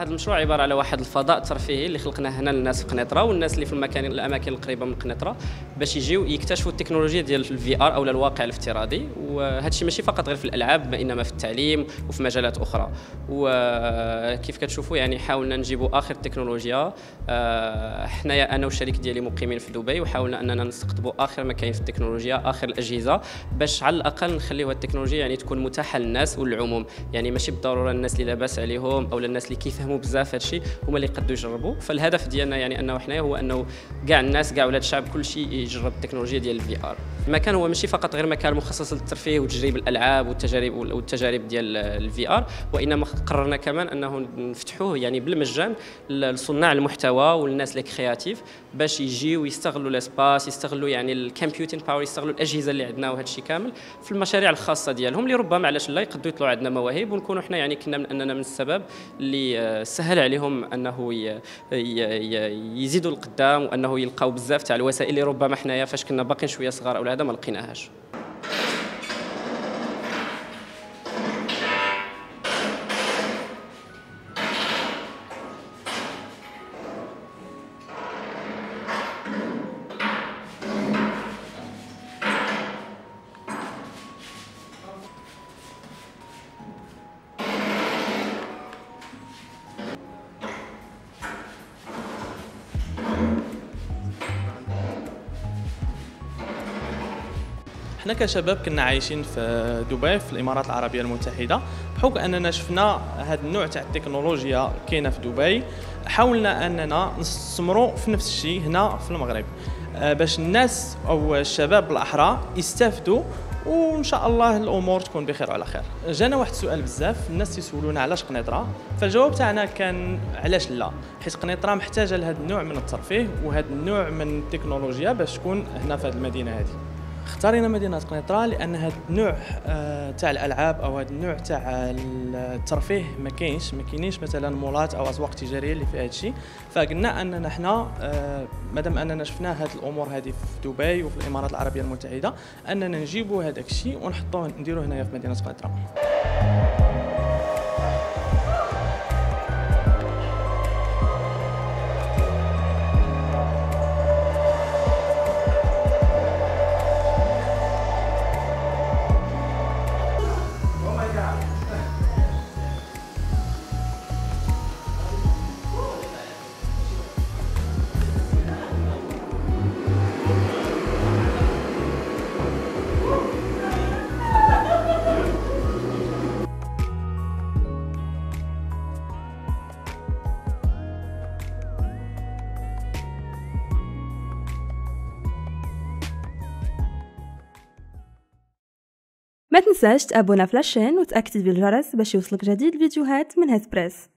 هذا المشروع عبارة على واحد الفضاء ترفيهي اللي خلقناه هنا للناس في قنيطرة والناس اللي في المكان الأماكن القريبة من قنيطرة باش يجيو يكتشفوا التكنولوجيا ديال ال VR أو الواقع الافتراضي. وهذا الشيء ماشي فقط غير في الألعاب إنما في التعليم وفي مجالات أخرى. وكيف كتشوفوا يعني حاولنا نجيبوا آخر التكنولوجيا آه، حنايا أنا والشريك ديالي مقيمين في دبي وحاولنا أننا نستقطبوا آخر ما كاين في التكنولوجيا آخر الأجهزة باش على الأقل نخليو التكنولوجيا يعني تكون متاحة للناس والعموم. يعني ماشي بالضرورة الناس اللي لاباس عليهم أو الناس اللي كيفهموا بزاف هذا الشيء هما اللي يقدروا يجربوا فالهدف ديالنا يعني أنه حنايا هو أنه كاع الناس كاع ولاد الشعب كل شيء يجرب التكنولوجيا ديال ال VR المكان هو ماشي فقط غير مكان مخصص للترفيه وتجريب الألعاب والتجارب والتجارب ديال ال VR وإنما قررنا كمان أنه نفتحوه يعني بالمجان لصناع المحتوى والناس اللي créatifs باش يجيو يستغلوا ال espace يستغلوا يعني ال computing power يستغلوا الأجهزة اللي عندنا وهذا الشيء كامل في المشاريع الخاصة ديالهم اللي ربما علاش لا يقدروا يطلعوا عندنا مواهب ونكونوا إحنا يعني كنا من أننا من السبب اللي آه، سهل عليهم أنه يزيدوا القدام وأنه يلقاو بزاف تاع الوسائل اللي ربما حنايا فاش كنا باقيين شوية صغار أو هذا ما لقيناهاش إحنا كشباب كنا عايشين في دبي في الإمارات العربية المتحدة. بحكم أننا شفنا هذا النوع تاع التكنولوجيا كاينة في دبي حاولنا أننا نستثمروا في نفس الشيء هنا في المغرب. آه، باش الناس أو الشباب بالاحرى يستافدوا وإن شاء الله الأمور تكون بخير وعلى خير. جانا واحد السؤال بزاف الناس يسولونا علاش قنيطرة؟ فالجواب تاعنا كان علاش لا؟ حيت قنيطرة محتاجة لهذا النوع من الترفيه وهذا النوع من التكنولوجيا باش تكون هنا في هذه المدينة هذه اختارينا مدينة قنيطرة لأن هذا النوع آه، تاع الألعاب أو هذا النوع تاع الترفيه ما كاينش ما كاينينش مثلا مولات أو اسواق تجارية اللي في هذا الشيء فقلنا أننا حنا آه، مادام أننا شفنا هذه الأمور هذه في دبي وفي الإمارات العربية المتحدة أننا نجيبوا هذاك الشيء ونحطوه نديروه هنايا في مدينة قنيطرة. ما تنساش تابونا فلاشين وتأكد بالجرس باش يوصلك جديد الفيديوهات من هسبريس